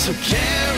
So can